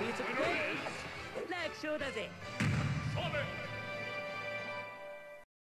Peter Pan. Next show, does it?